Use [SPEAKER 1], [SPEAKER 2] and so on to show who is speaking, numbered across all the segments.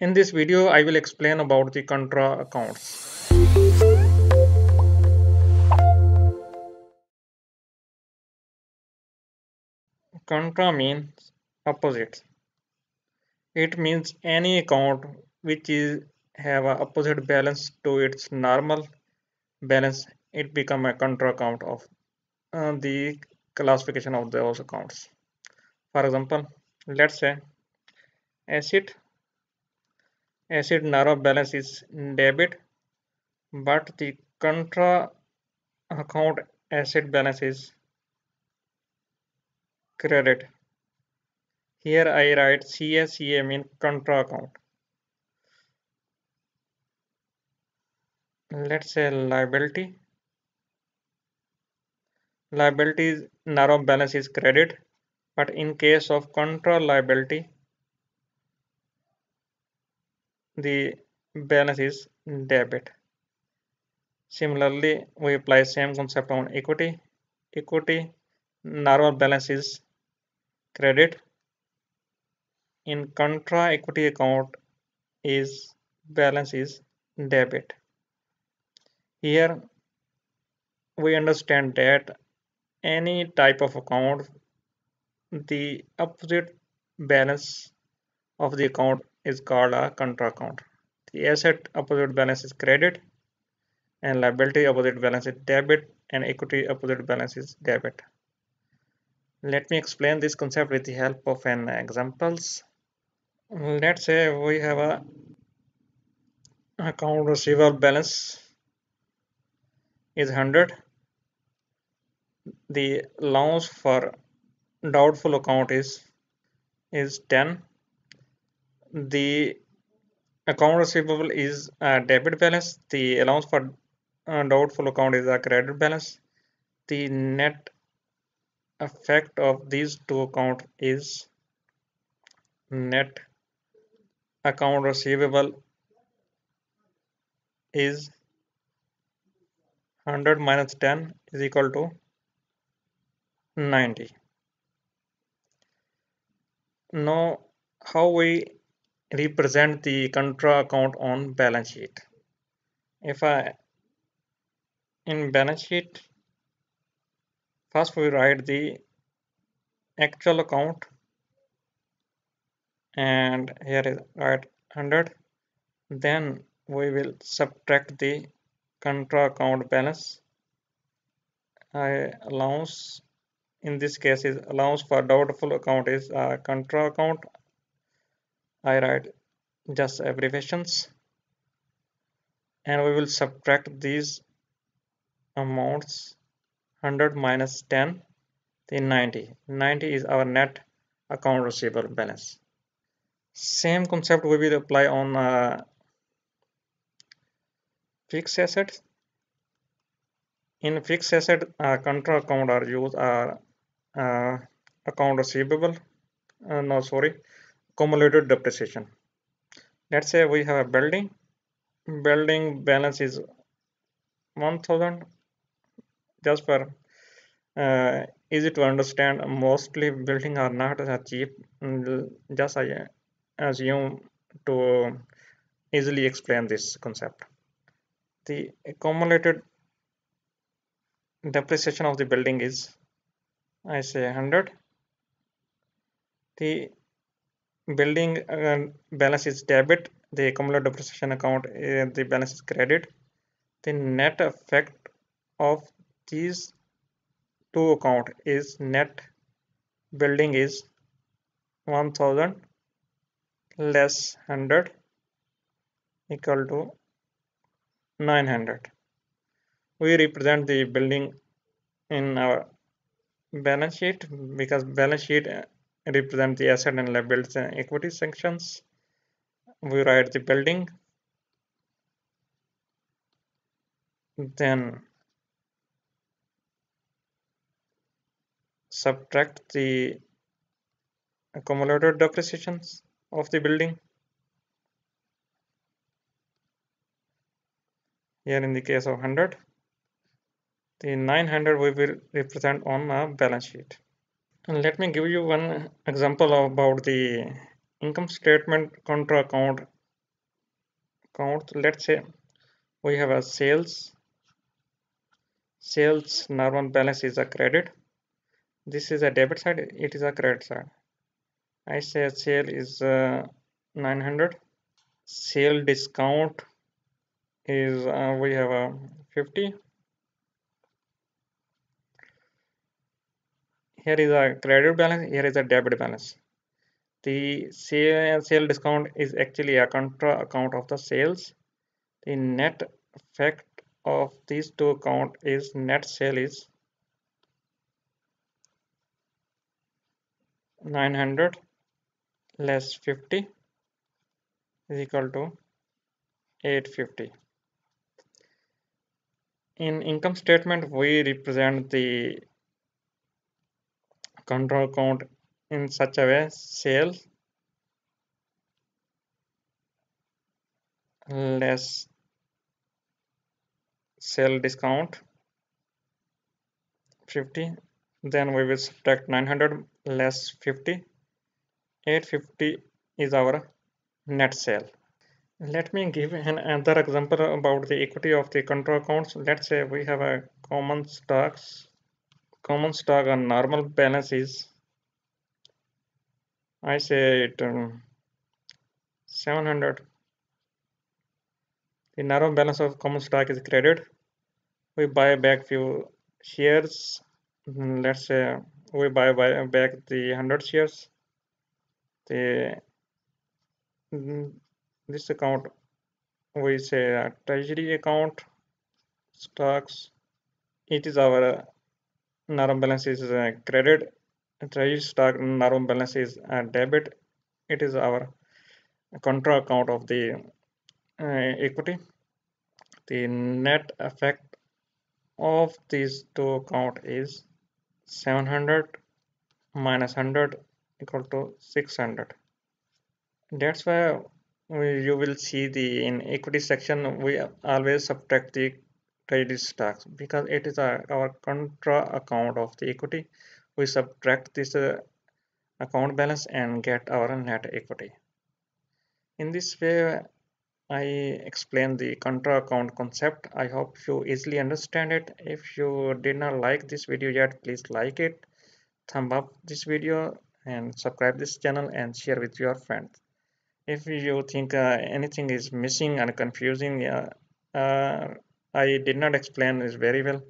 [SPEAKER 1] In this video, I will explain about the contra accounts. Contra means opposite. It means any account which is have a opposite balance to its normal balance. It become a contra account of uh, the classification of those accounts. For example, let's say asset asset normal balance is debit, but the contra account asset balance is credit. Here I write CSCA mean contra account. Let's say liability. Liability normal balance is credit, but in case of contra liability, the balance is debit. Similarly, we apply same concept on equity. Equity normal balance is credit. In contra equity account is balance is debit. Here we understand that any type of account the opposite balance of the account is called a contra account. The asset opposite balance is credit and liability opposite balance is debit and equity opposite balance is debit. Let me explain this concept with the help of an examples. Let's say we have a account receivable balance is 100 the allowance for doubtful account is is 10 the account receivable is a debit balance the allowance for uh, doubtful account is a credit balance the net effect of these two account is net account receivable is 100 minus 10 is equal to 90. Now, how we represent the contra account on balance sheet? If I in balance sheet, first we write the actual account and here is write 100 then we will subtract the contra account balance I allowance in this case is allowance for doubtful account is uh, contra account I write just abbreviations and we will subtract these amounts 100 minus 10 the 90 90 is our net account receivable balance. Same concept we will apply on uh, fixed assets in fixed asset uh, contra account are used are uh, account receivable. Uh, no sorry cumulative depreciation. Let's say we have a building. Building balance is 1000 just for uh, easy to understand mostly building are not that cheap. Just i assume to easily explain this concept. The accumulated depreciation of the building is I say 100 the building uh, balance is debit the accumulated depreciation account uh, the balance is credit. The net effect of these two account is net building is 1000 less 100 equal to 900 we represent the building in our balance sheet because balance sheet represent the asset and liabilities and equity sections we write the building. Then subtract the accumulated depreciations of the building. Here in the case of 100 the 900 we will represent on a balance sheet and let me give you one example about the income statement contra account. Count let's say we have a sales. Sales normal balance is a credit. This is a debit side it is a credit side. I say sale is uh, 900 sale discount is uh, we have a 50 here is a credit balance here is a debit balance. The sale, sale discount is actually a contra account of the sales. The net effect of these two account is net sale is 900 less 50 is equal to 850 in income statement we represent the contra account in such a way sales less sale discount 50 then we will subtract 900 less 50 850 is our net sale let me give an another example about the equity of the contra accounts let's say we have a common stocks common stock on normal balance is I say it um, 700 the normal balance of common stock is credited. We buy back few shares. Mm, let's say we buy, buy back the 100 shares. The mm, this account we say treasury account stocks it is our normal balance is credit treasury stock normal balance is a debit. It is our contra account of the uh, equity. The net effect of these two account is 700 minus 100 equal to 600 that's why you will see the in equity section we always subtract the treasury stocks because it is a, our contra account of the equity we subtract this uh, account balance and get our net equity. In this way, I explain the contra account concept. I hope you easily understand it. If you did not like this video yet, please like it, thumb up this video and subscribe this channel and share with your friends. If you think uh, anything is missing and confusing, uh, uh, I did not explain this very well,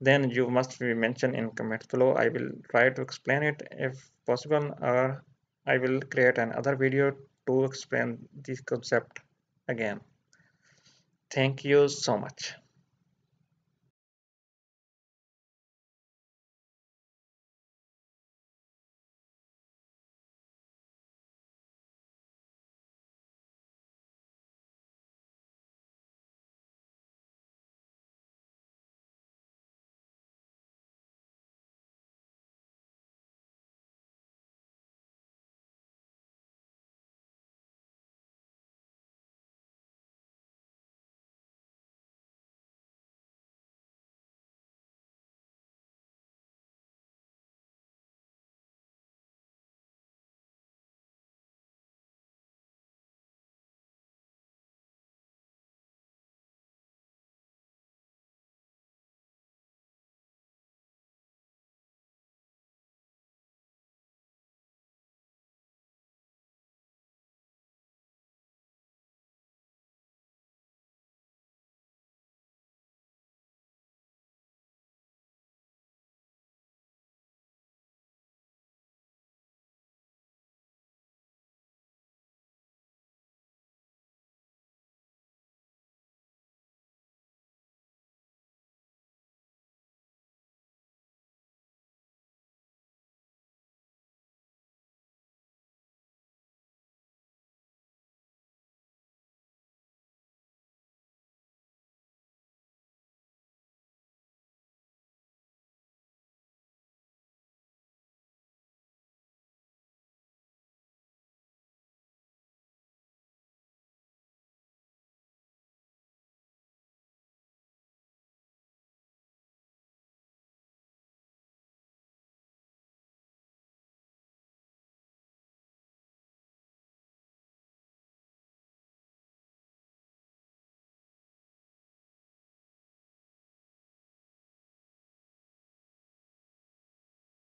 [SPEAKER 1] then you must be mentioned in comments below i will try to explain it if possible or i will create another video to explain this concept again. Thank you so much